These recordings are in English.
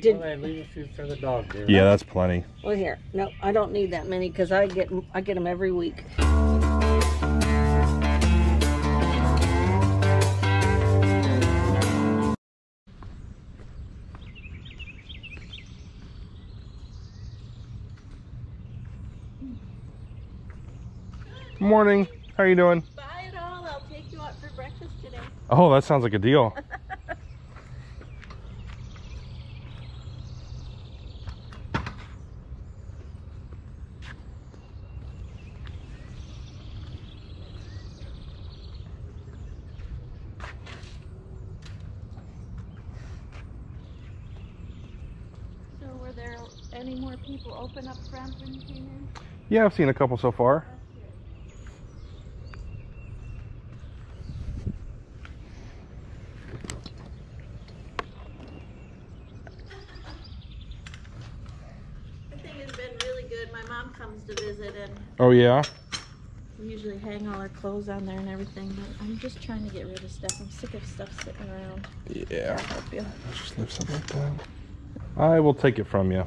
Did Well, I leave a few for the dog there. Yeah, that's plenty. well here. No, I don't need that many because I get I get them every week. Morning. How are you doing? Buy it all. I'll take you out for breakfast today. Oh, that sounds like a deal. So were there any more people open up front when you came in? Yeah, I've seen a couple so far. The thing has been really good. My mom comes to visit and Oh yeah. we usually hang all our clothes on there and everything, but I'm just trying to get rid of stuff. I'm sick of stuff sitting around. Yeah. help you. Just leave something like that. I will take it from you.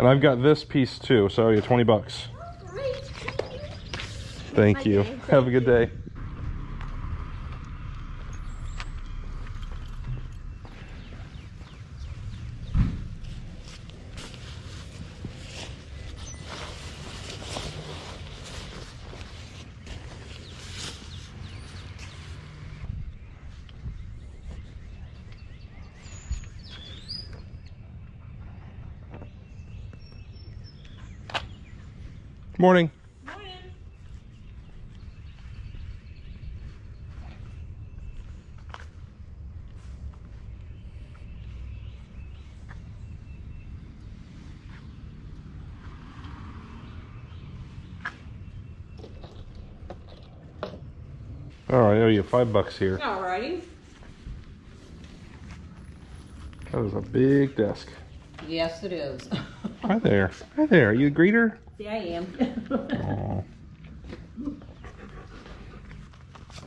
And I've got this piece too, so you're 20 bucks. Thank you. Have a good day. Morning. All right, I owe you five bucks here. Alrighty. That is a big desk. Yes, it is. Hi there. Hi there. Are you a greeter? Yeah, I am.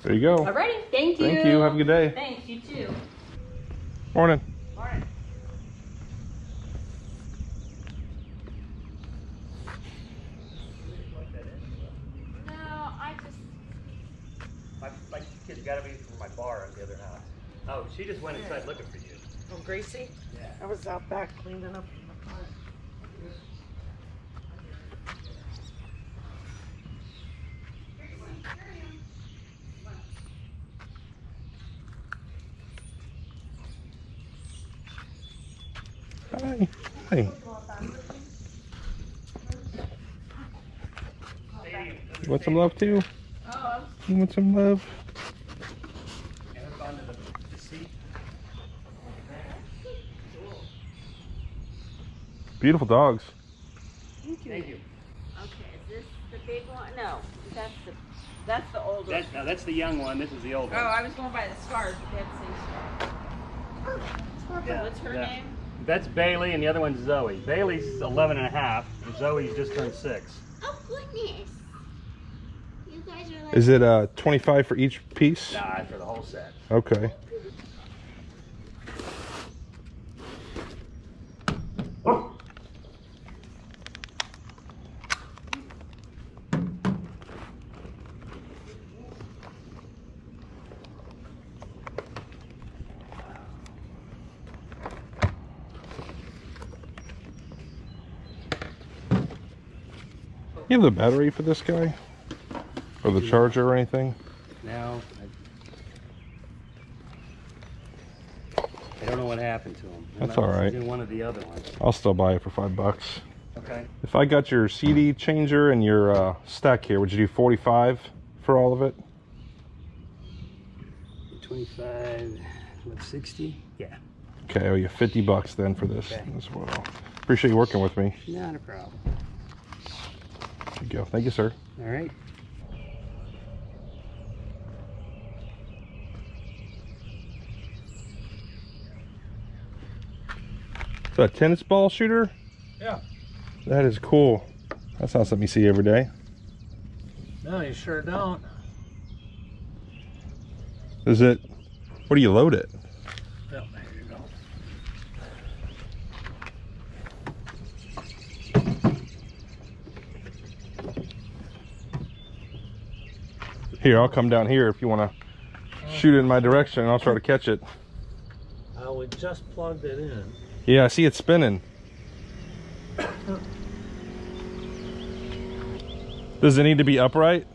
There you go. Alrighty, thank you. Thank you. Have a good day. Thanks, you too. Morning. Morning. No, I just My, my kid's got to be for my bar on the other house. Oh, she just went inside looking for you. Oh, Gracie? Yeah. I was out back cleaning up. The car. Hi. Hi. You want some love too? Oh, You want some love? Ever gone to the, the seat? Beautiful dogs. thank you. Thank you. Okay, is this the big one? No, that's the that's the older. That, now that's the young one. This is the old Oh, one. I was going by the scars, but they had the same scar. Yeah, What's her yeah. name? That's Bailey, and the other one's Zoe. Bailey's 11 and a half, and Zoe's just turned six. Oh goodness. You guys are like Is it uh 25 for each piece? Nah, for the whole set. Okay. You have the battery for this guy? Or the charger or anything? Now, I, I don't know what happened to him. That's all right. In one of the other ones. I'll still buy it for five bucks. Okay. If I got your CD changer and your uh, stack here, would you do 45 for all of it? 25, what, 60? Yeah. Okay, I owe you 50 bucks then for this Okay. as well. Appreciate you working with me. Not a problem. There you go. Thank you, sir. All right. Is that a tennis ball shooter? Yeah. That is cool. That's not something you see every day. No, you sure don't. Is it, what do you load it? Well, there you go. Here, I'll come down here if you want to shoot it in my direction and I'll try to catch it. I we just plugged it in. Yeah, I see it spinning. Does it need to be upright?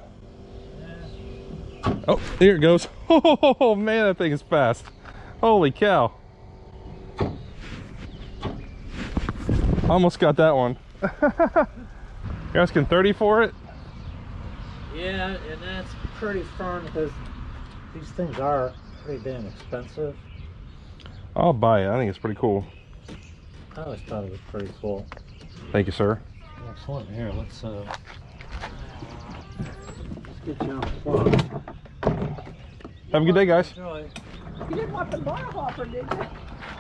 Oh, there it goes. Oh man, that thing is fast. Holy cow. Almost got that one. You're asking 30 for it? Yeah, and that's pretty firm because these things are pretty damn expensive. I'll buy it. I think it's pretty cool. I always thought it was pretty cool. Thank you, sir. Excellent. Here, let's uh, let's get you unplugged. Have a good day, guys. Enjoy. You didn't want the ball hopper, did you? Want-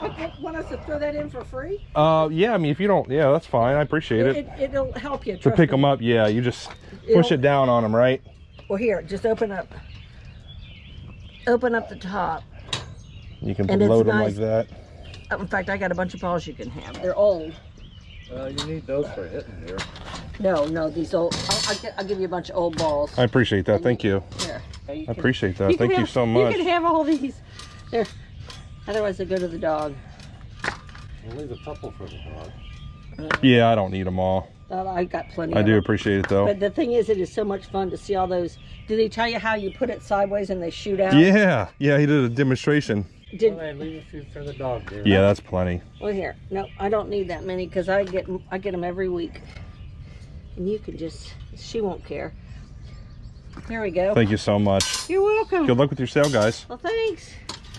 Want us to throw that in for free? Uh, yeah, I mean, if you don't, yeah, that's fine. I appreciate it. It, will help you. To pick me. them up, yeah, you just push It'll- it down on them, right? Well, here, just open up. Open up the top. You can And load them nice. like that. Uh, In fact, I got a bunch of balls you can have. They're old. Uh, you need those for hitting here. No, no, these old. I'll, I'll, I'll give you a bunch of old balls. I appreciate that. Thank you. Here. you I can- appreciate that. can Thank you so much. You can have all these. There. Otherwise, they go to the dog. We'll leave a couple for the dog. Yeah, I don't need them all. Uh, I got plenty. I of do them. appreciate it though. But the thing is, it is so much fun to see all those. Do they tell you how you put it sideways and they shoot out? Yeah, yeah, he did a demonstration. Did Well, then leave a few for the dog, dear. Yeah, that's plenty. well here. No, I don't need that many because I get I get them every week. And you can just. She won't care. Here we go. Thank you so much. You're welcome. Good luck with your sale, guys. Well, thanks.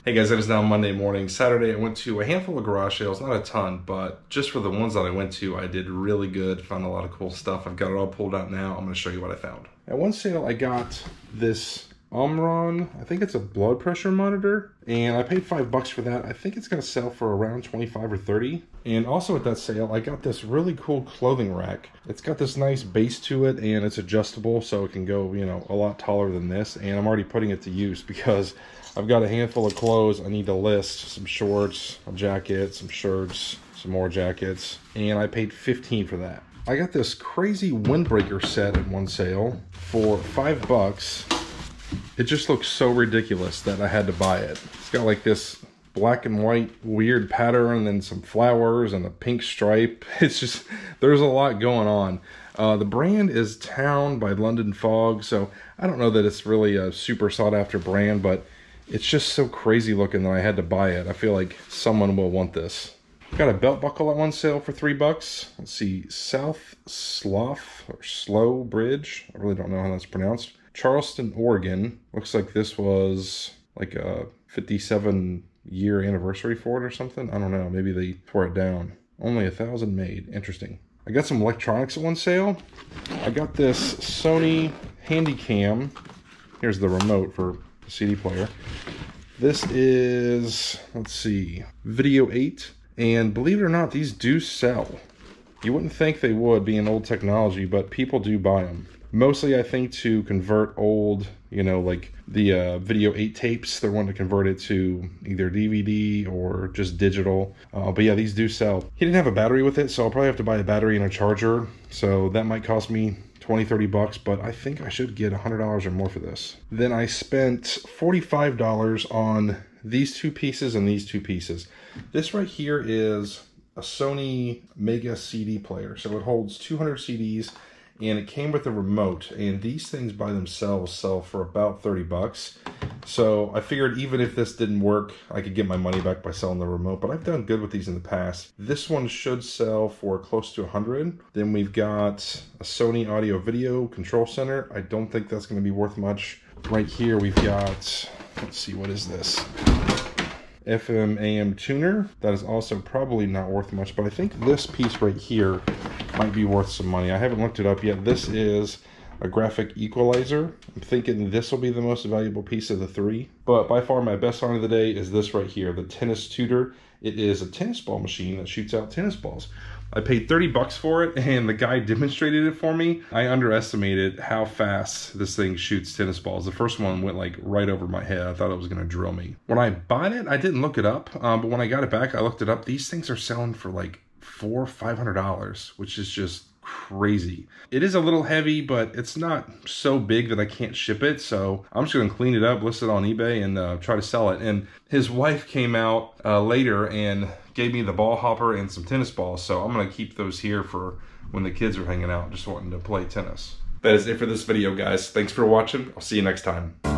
Hey guys, it is now Monday morning. Saturday, I went to a handful of garage sales, not a ton, but just for the ones that I went to, I did really good. Found a lot of cool stuff. I've got it all pulled out now. I'm going to show you what I found. At one sale, I got this Omron. I think it's a blood pressure monitor, and I paid five bucks for that. I think it's to sell for around 25 or 30. And also at that sale, I got this really cool clothing rack. It's got this nice base to it, and it's adjustable, so it can go, you know, a lot taller than this. And I'm already putting it to use because I've got a handful of clothes I need to list. Some shorts, a jacket, some shirts, some more jackets. And I paid 15 for that. I got this crazy windbreaker set at one sale for five bucks. It just looks so ridiculous that I had to buy it. It's got like this black and white weird pattern and then some flowers and a pink stripe. It's just, there's a lot going on. Uh, the brand is Town by London Fog, so I don't know that it's really a super sought after brand, but it's just so crazy looking that I had to buy it. I feel like someone will want this. Got a belt buckle at one sale for three bucks. Let's see, South Slough or Slow Bridge. I really don't know how that's pronounced. Charleston, Oregon. Looks like this was like a 57 year anniversary for it or something. I don't know. Maybe they tore it down. Only a thousand made. Interesting. I got some electronics at one sale. I got this Sony Handycam. Here's the remote for the CD player. This is, let's see, Video 8. And believe it or not, these do sell. You wouldn't think they would, being old technology, but people do buy them. Mostly, I think, to convert old, you know, like the uh, Video 8 tapes. They're wanting to convert it to either DVD or just digital. Uh, but yeah, these do sell. He didn't have a battery with it, so I'll probably have to buy a battery and a charger. So that might cost me 20 30 bucks but i think i should get $100 or more for this then i spent $45 on these two pieces and these two pieces this right here is a sony mega cd player so it holds 200 cds and it came with a remote and these things by themselves sell for about 30 bucks. So i figured even if this didn't work i could get my money back by selling the remote but i've done good with these in the past. This one should sell for close to 100 then we've got a sony audio video control center. I don't think that's going to be worth much. Right here we've got let's see what is this FM AM tuner. That is also probably not worth much, but I think this piece right here might be worth some money. I haven't looked it up yet. This is a graphic equalizer. I'm thinking this will be the most valuable piece of the three, but by far my best find of the day is this right here, the Tennis Tutor. It is a tennis ball machine that shoots out tennis balls. I paid 30 bucks for it and the guy demonstrated it for me. I underestimated how fast this thing shoots tennis balls. The first one went like right over my head. I thought it was gonna drill me. When I bought it, I didn't look it up, um, but when I got it back, I looked it up. These things are selling for like four, five hundred dollars, which is just crazy. It is a little heavy, but it's not so big that I can't ship it. So I'm just gonna clean it up, list it on eBay, and uh, try to sell it. And his wife came out uh, later and gave me the ball hopper and some tennis balls. So I'm gonna keep those here for when the kids are hanging out, just wanting to play tennis. That is it for this video, guys. Thanks for watching. I'll see you next time.